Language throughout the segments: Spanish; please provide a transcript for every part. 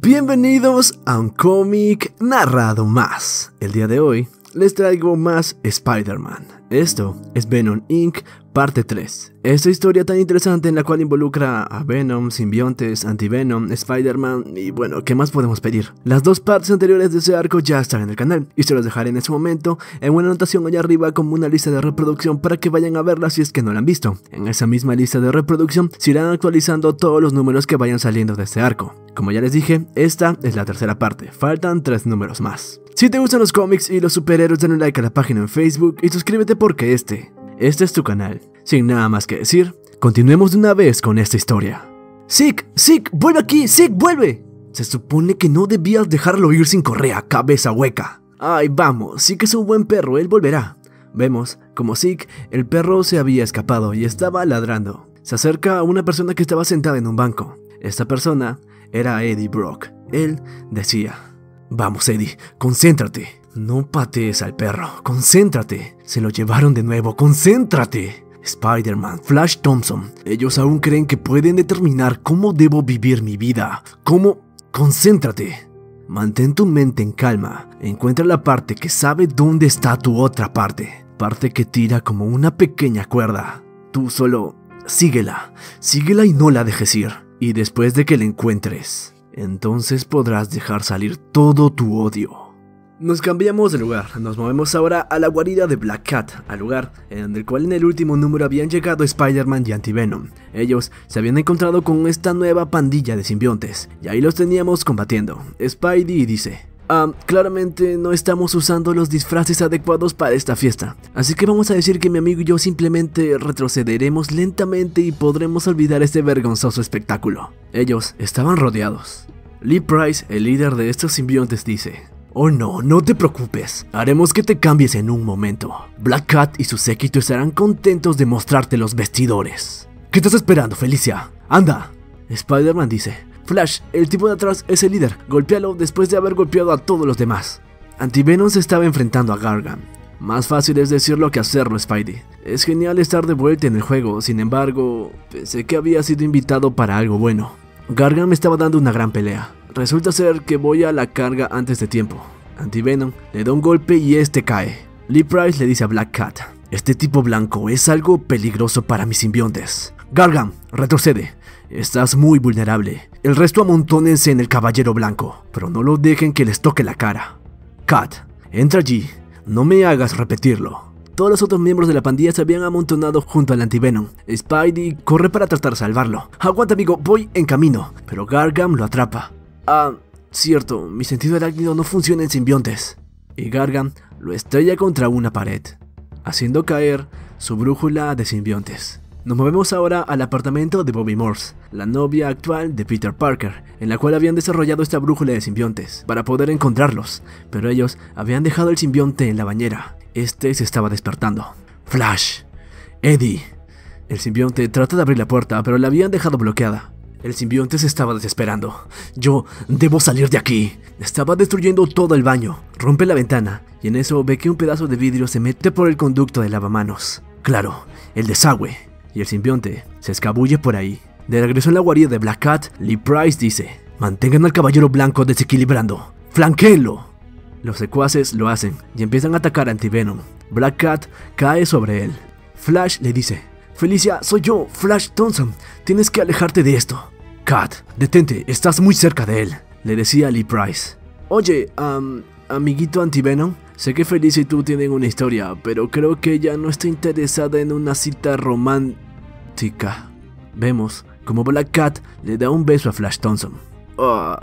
Bienvenidos a un cómic narrado más. El día de hoy les traigo más Spider-Man. Esto es Venom Inc. parte 3. Esta historia tan interesante en la cual involucra a Venom, simbiontes, anti-Venom, Spider-Man y bueno, ¿qué más podemos pedir? Las dos partes anteriores de ese arco ya están en el canal y se los dejaré en ese momento en una anotación allá arriba como una lista de reproducción para que vayan a verla si es que no la han visto. En esa misma lista de reproducción se irán actualizando todos los números que vayan saliendo de este arco. Como ya les dije, esta es la tercera parte, faltan tres números más. Si te gustan los cómics y los superhéroes, den un like a la página en Facebook y suscríbete porque este, este es tu canal. Sin nada más que decir, continuemos de una vez con esta historia. Sick, Sick, vuelve aquí, Sick, vuelve. Se supone que no debías dejarlo ir sin correa, cabeza hueca. Ay, vamos, sí que es un buen perro, él volverá. Vemos como Sick, el perro se había escapado y estaba ladrando. Se acerca a una persona que estaba sentada en un banco. Esta persona era Eddie Brock. Él decía, Vamos, Eddie, concéntrate. No patees al perro, concéntrate. Se lo llevaron de nuevo, concéntrate. Spider-Man, Flash Thompson, ellos aún creen que pueden determinar cómo debo vivir mi vida. ¿Cómo? Concéntrate. Mantén tu mente en calma. Encuentra la parte que sabe dónde está tu otra parte. Parte que tira como una pequeña cuerda. Tú solo síguela. Síguela y no la dejes ir. Y después de que la encuentres, entonces podrás dejar salir todo tu odio. Nos cambiamos de lugar, nos movemos ahora a la guarida de Black Cat, al lugar en el cual en el último número habían llegado Spider-Man y Anti-Venom. Ellos se habían encontrado con esta nueva pandilla de simbiontes, y ahí los teníamos combatiendo. Spidey dice, Ah, claramente no estamos usando los disfraces adecuados para esta fiesta, así que vamos a decir que mi amigo y yo simplemente retrocederemos lentamente y podremos olvidar este vergonzoso espectáculo. Ellos estaban rodeados. Lee Price, el líder de estos simbiontes, dice, Oh no, no te preocupes, haremos que te cambies en un momento. Black Cat y su séquito estarán contentos de mostrarte los vestidores. ¿Qué estás esperando, Felicia? Anda. Spider-Man dice, Flash, el tipo de atrás es el líder, golpéalo después de haber golpeado a todos los demás. Antivenom se estaba enfrentando a Gargan. Más fácil es decirlo que hacerlo, Spidey. Es genial estar de vuelta en el juego, sin embargo, pensé que había sido invitado para algo bueno. Gargan me estaba dando una gran pelea. Resulta ser que voy a la carga antes de tiempo. Antivenom le da un golpe y este cae. Lee Price le dice a Black Cat, este tipo blanco es algo peligroso para mis simbiontes. Gargan, retrocede. Estás muy vulnerable. El resto amontónense en el caballero blanco, pero no lo dejen que les toque la cara. Cat, entra allí. No me hagas repetirlo. Todos los otros miembros de la pandilla se habían amontonado junto al antivenom. Spidey corre para tratar de salvarlo. Aguanta amigo, voy en camino. Pero Gargam lo atrapa. Ah, cierto, mi sentido arácnido no funciona en simbiontes. Y Gargam lo estrella contra una pared, haciendo caer su brújula de simbiontes. Nos movemos ahora al apartamento de Bobby Morse, la novia actual de Peter Parker, en la cual habían desarrollado esta brújula de simbiontes para poder encontrarlos, pero ellos habían dejado el simbionte en la bañera. Este se estaba despertando. Flash. Eddie. El simbionte trata de abrir la puerta, pero la habían dejado bloqueada. El simbionte se estaba desesperando. Yo debo salir de aquí. Estaba destruyendo todo el baño. Rompe la ventana y en eso ve que un pedazo de vidrio se mete por el conducto de lavamanos. Claro, el desagüe y el simbionte se escabulle por ahí. De regreso en la guarida de Black Cat, Lee Price dice, mantengan al caballero blanco desequilibrando, flanqueenlo. Los secuaces lo hacen y empiezan a atacar a Antivenom. Black Cat cae sobre él. Flash le dice, Felicia, soy yo, Flash Thompson, tienes que alejarte de esto. Cat, detente, estás muy cerca de él, le decía Lee Price. Oye, um, amiguito Antivenom, Sé que Felicia y tú tienen una historia, pero creo que ella no está interesada en una cita romántica. Vemos como Black Cat le da un beso a Flash Thompson. Oh,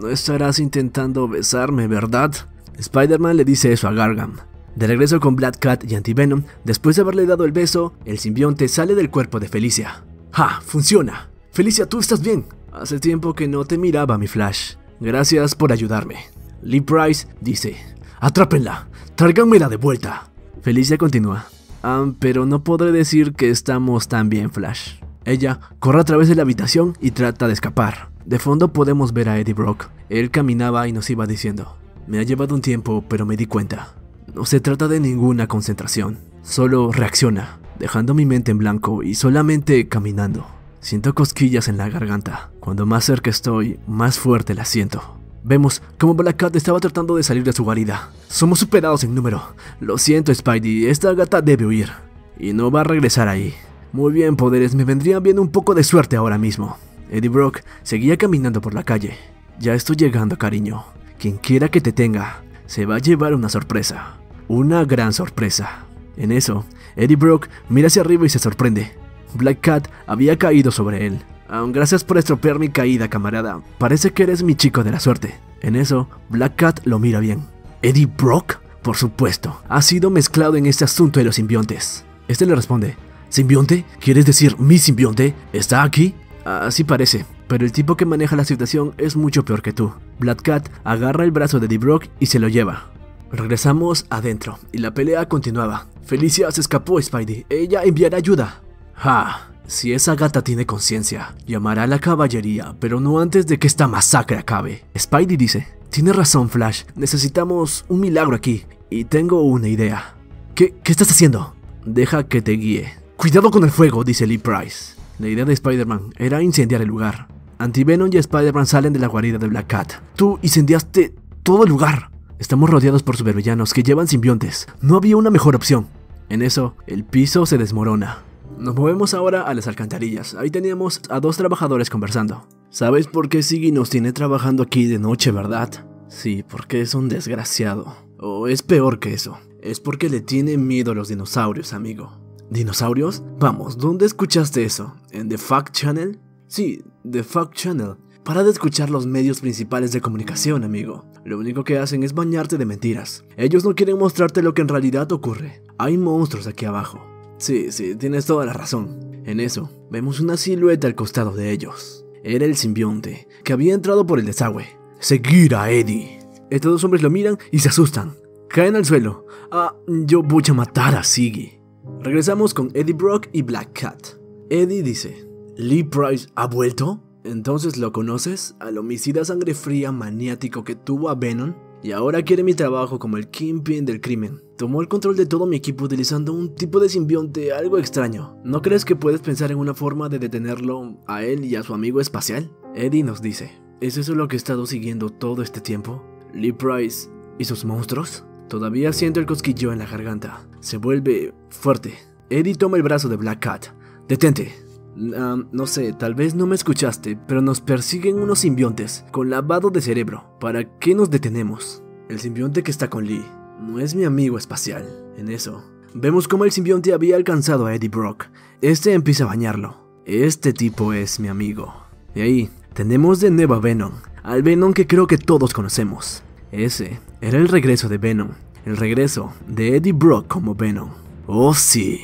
no estarás intentando besarme, ¿verdad? Spider-Man le dice eso a Gargam. De regreso con Black Cat y Antivenom, después de haberle dado el beso, el simbionte sale del cuerpo de Felicia. ¡Ja! ¡Funciona! Felicia, tú estás bien. Hace tiempo que no te miraba, mi Flash. Gracias por ayudarme. Lee Price dice, Atrápenla, tráiganmela de vuelta. Felicia continúa. Ah, pero no podré decir que estamos tan bien, Flash. Ella corre a través de la habitación y trata de escapar. De fondo podemos ver a Eddie Brock. Él caminaba y nos iba diciendo, me ha llevado un tiempo, pero me di cuenta. No se trata de ninguna concentración, solo reacciona, dejando mi mente en blanco y solamente caminando. Siento cosquillas en la garganta. Cuando más cerca estoy, más fuerte la siento. Vemos cómo Black Cat estaba tratando de salir de su guarida. Somos superados en número. Lo siento, Spidey, esta gata debe huir. Y no va a regresar ahí. Muy bien, poderes, me vendría bien un poco de suerte ahora mismo. Eddie Brock seguía caminando por la calle. Ya estoy llegando, cariño. Quien quiera que te tenga, se va a llevar una sorpresa. Una gran sorpresa. En eso, Eddie Brock mira hacia arriba y se sorprende. Black Cat había caído sobre él. Aun gracias por estropear mi caída, camarada. Parece que eres mi chico de la suerte. En eso, Black Cat lo mira bien. ¿Eddie Brock? Por supuesto, ha sido mezclado en este asunto de los simbiontes. Este le responde, ¿Simbionte? ¿Quieres decir mi simbionte? ¿Está aquí? Así parece, pero el tipo que maneja la situación es mucho peor que tú. Black Cat agarra el brazo de Eddie Brock y se lo lleva. Regresamos adentro, y la pelea continuaba. Felicia se escapó, Spidey. Ella enviará ayuda. Ja, si esa gata tiene conciencia, llamará a la caballería, pero no antes de que esta masacre acabe. Spidey dice, tiene razón Flash, necesitamos un milagro aquí, y tengo una idea. ¿Qué, qué estás haciendo? Deja que te guíe. Cuidado con el fuego, dice Lee Price. La idea de Spider-Man era incendiar el lugar. Antivenom y Spider-Man salen de la guarida de Black Cat. Tú incendiaste todo el lugar. Estamos rodeados por supervillanos que llevan simbiontes. No había una mejor opción. En eso, el piso se desmorona. Nos movemos ahora a las alcantarillas. Ahí teníamos a dos trabajadores conversando. ¿Sabes por qué Siggy nos tiene trabajando aquí de noche, verdad? Sí, porque es un desgraciado. O es peor que eso. Es porque le tiene miedo a los dinosaurios, amigo. ¿Dinosaurios? Vamos, ¿dónde escuchaste eso? ¿En The Fact Channel? Sí, The Fact Channel. Para de escuchar los medios principales de comunicación, amigo. Lo único que hacen es bañarte de mentiras. Ellos no quieren mostrarte lo que en realidad ocurre. Hay monstruos aquí abajo. Sí, sí, tienes toda la razón. En eso, vemos una silueta al costado de ellos. Era el simbionte, que había entrado por el desagüe. Seguir a Eddie. Estos dos hombres lo miran y se asustan. Caen al suelo. Ah, yo voy a matar a Siggy. Regresamos con Eddie Brock y Black Cat. Eddie dice, ¿Lee Price ha vuelto? Entonces lo conoces, al homicida sangre fría maniático que tuvo a Venom y ahora quiere mi trabajo como el Kingpin del crimen. Tomó el control de todo mi equipo utilizando un tipo de simbionte algo extraño. ¿No crees que puedes pensar en una forma de detenerlo a él y a su amigo espacial? Eddie nos dice, ¿es eso lo que he estado siguiendo todo este tiempo? ¿Lee Price y sus monstruos? Todavía siento el cosquillo en la garganta. Se vuelve fuerte. Eddie toma el brazo de Black Cat. Detente. No sé, tal vez no me escuchaste, pero nos persiguen unos simbiontes con lavado de cerebro. ¿Para qué nos detenemos? El simbionte que está con Lee no es mi amigo espacial. En eso, vemos cómo el simbionte había alcanzado a Eddie Brock. Este empieza a bañarlo. Este tipo es mi amigo. Y ahí, tenemos de nuevo a Venom, al Venom que creo que todos conocemos. Ese era el regreso de Venom, el regreso de Eddie Brock como Venom. Oh sí,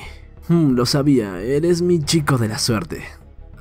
hmm, lo sabía, eres mi chico de la suerte.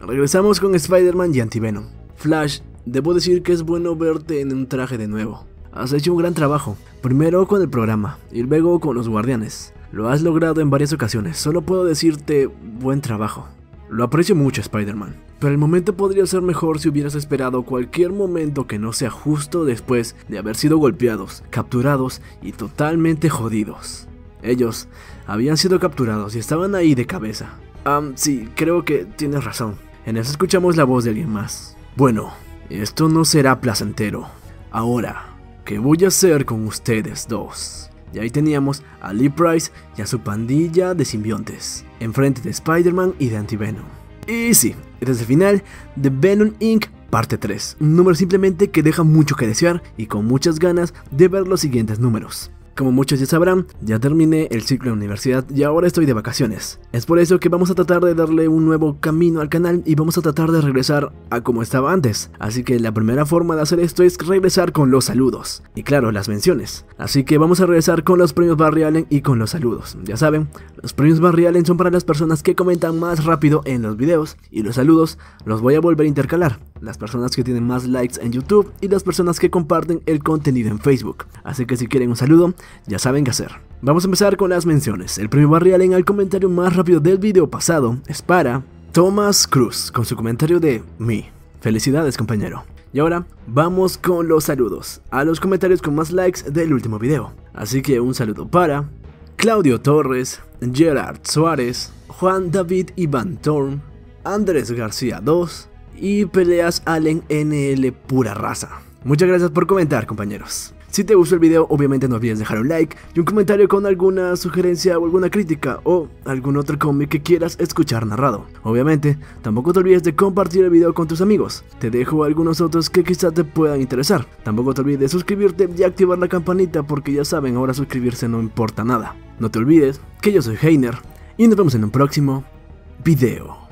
Regresamos con Spider-Man y Anti-Venom. Flash, debo decir que es bueno verte en un traje de nuevo. Has hecho un gran trabajo, primero con el programa y luego con los guardianes. Lo has logrado en varias ocasiones, solo puedo decirte buen trabajo. Lo aprecio mucho, Spider-Man, pero el momento podría ser mejor si hubieras esperado cualquier momento que no sea justo después de haber sido golpeados, capturados y totalmente jodidos. Ellos habían sido capturados y estaban ahí de cabeza. Ah, sí, creo que tienes razón. En eso escuchamos la voz de alguien más. Bueno, esto no será placentero. Ahora, ¿Qué voy a hacer con ustedes dos? Y ahí teníamos a Lee Price y a su pandilla de simbiontes, enfrente de Spider-Man y de Anti-Venom. Y sí, es el final de Venom Inc. parte 3, un número simplemente que deja mucho que desear y con muchas ganas de ver los siguientes números. Como muchos ya sabrán, ya terminé el ciclo de universidad y ahora estoy de vacaciones. Es por eso que vamos a tratar de darle un nuevo camino al canal y vamos a tratar de regresar a como estaba antes. Así que la primera forma de hacer esto es regresar con los saludos. Y claro, las menciones. Así que vamos a regresar con los premios Barry Allen y con los saludos. Ya saben, los premios Barry Allen son para las personas que comentan más rápido en los videos y los saludos los voy a volver a intercalar. Las personas que tienen más likes en YouTube y las personas que comparten el contenido en Facebook. Así que si quieren un saludo, ya saben qué hacer. Vamos a empezar con las menciones. El premio barrial en el comentario más rápido del video pasado es para Thomas Cruz con su comentario de Mi. Felicidades compañero. Y ahora vamos con los saludos a los comentarios con más likes del último video. Así que un saludo para Claudio Torres, Gerard Suárez, Juan David Iván Torn, Andrés García 2 y peleas Allen NL pura raza. Muchas gracias por comentar compañeros. Si te gustó el video, obviamente no olvides dejar un like y un comentario con alguna sugerencia o alguna crítica o algún otro cómic que quieras escuchar narrado. Obviamente, tampoco te olvides de compartir el video con tus amigos. Te dejo algunos otros que quizás te puedan interesar. Tampoco te olvides de suscribirte y activar la campanita porque ya saben, ahora suscribirse no importa nada. No te olvides que yo soy Heiner y nos vemos en un próximo video.